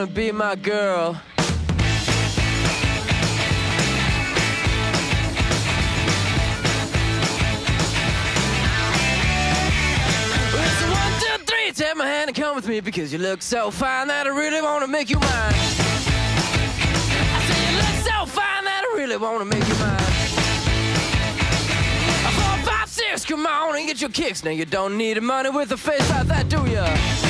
Gonna be my girl? It's one, two, three. Take my hand and come with me because you look so fine that I really want to make you mine. I say you look so fine that I really want to make you mine. Four, five, six, come on and get your kicks. Now you don't need money with a face like that, do ya?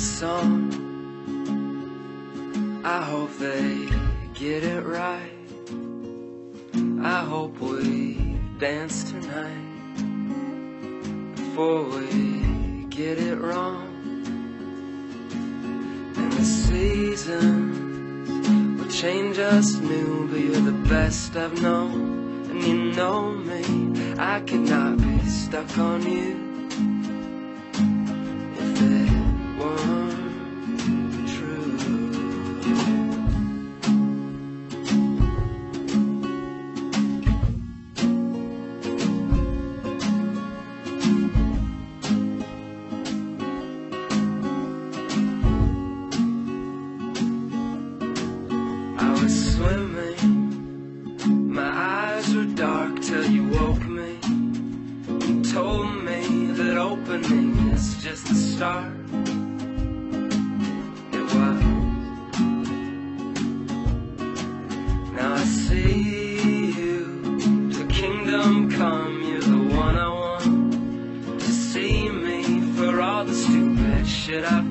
Song? I hope they get it right. I hope we dance tonight before we get it wrong. And the seasons will change us new, but you're the best I've known. And you know me, I cannot be stuck on you. Were dark till you woke me. You told me that opening is just the start. It was. Now I see you, the kingdom come. You're the one I want to see me for all the stupid shit I've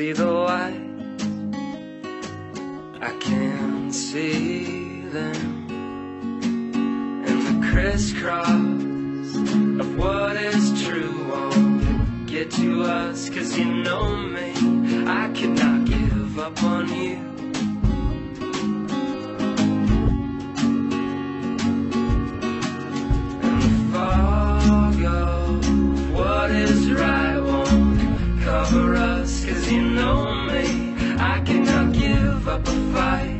see the light. I can't see them and the crisscross of what is true won't get to us. Cause you know me, I cannot give up on you. up a fight.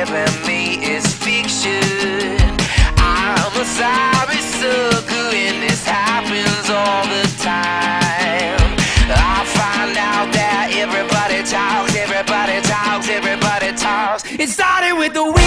Giving me is fiction. I'm a sorry sucker, and this happens all the time. I find out that everybody talks, everybody talks, everybody talks. It started with the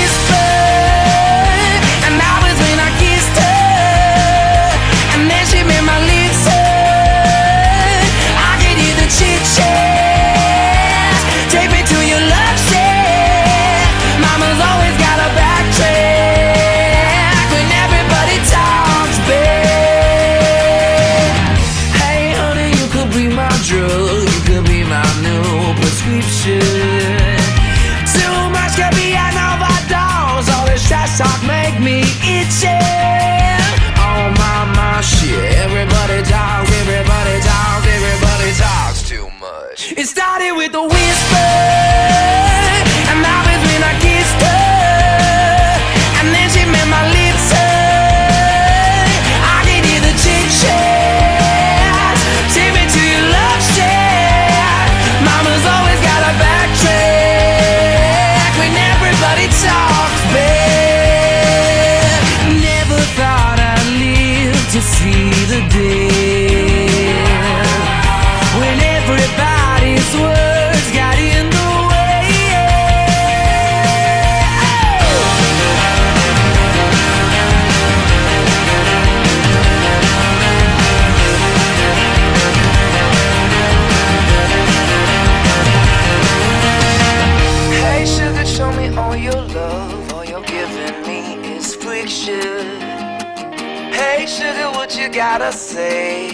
Sugar, what you gotta say?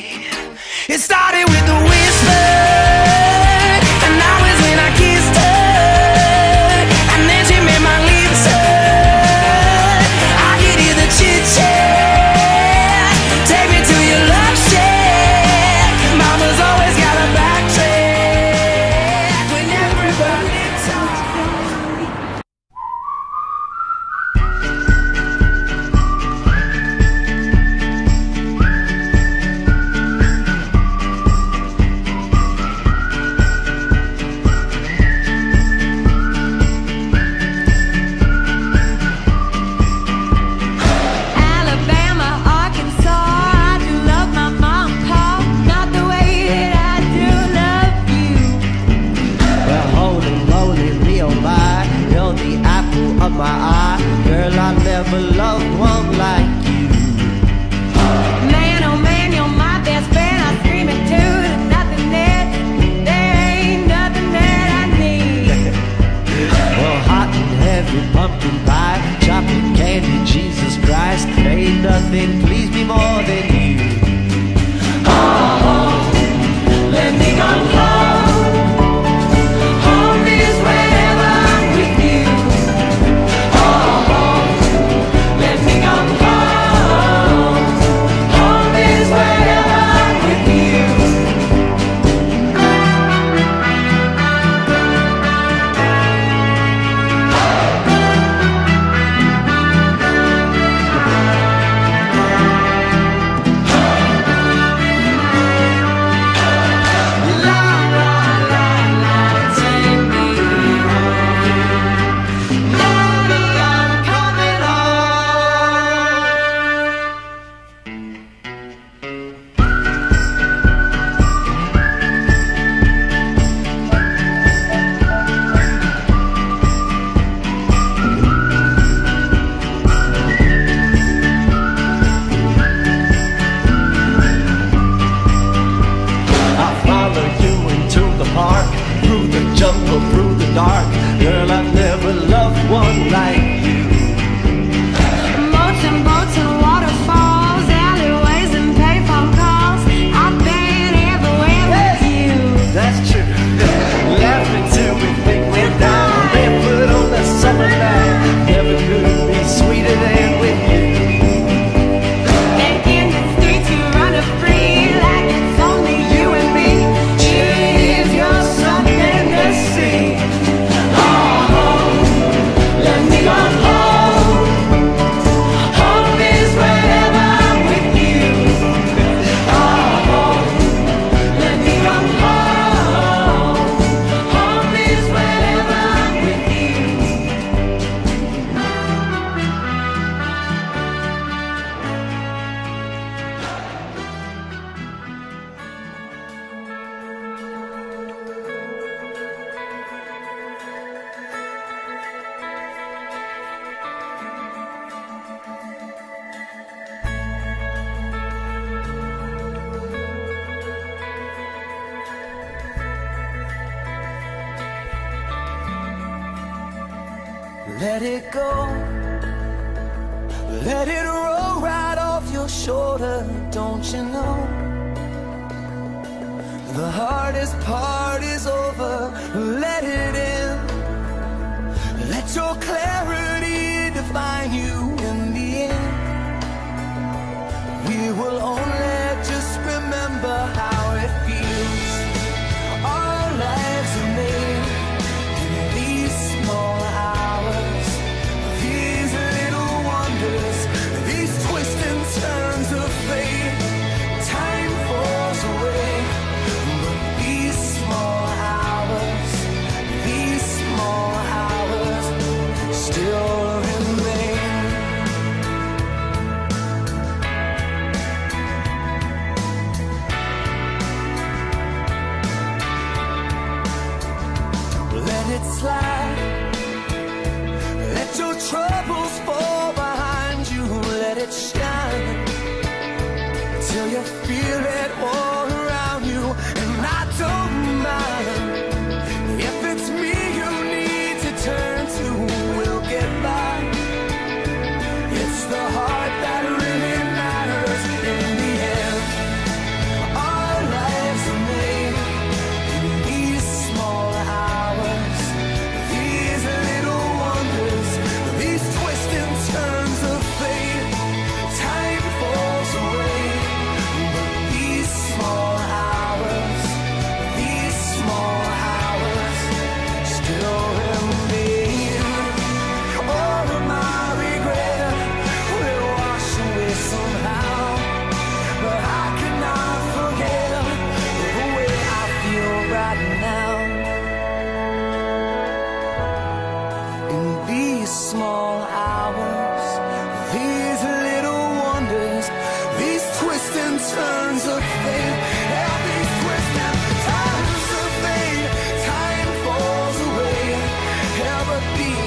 It started with a whisper. Girl, I've never loved one like you. Man, oh man, you're my best friend. I'm screaming too. There's nothing that, there ain't nothing that I need. well, hot and heavy pumpkin pie, chocolate candy, Jesus Christ. Ain't nothing please me more than you. Let it go. Let it roll right off your shoulder, don't you know? The hardest part is over. Let it in. Let your clarity define you in the end. We will only be